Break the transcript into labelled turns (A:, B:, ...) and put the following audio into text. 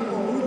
A: Senhor.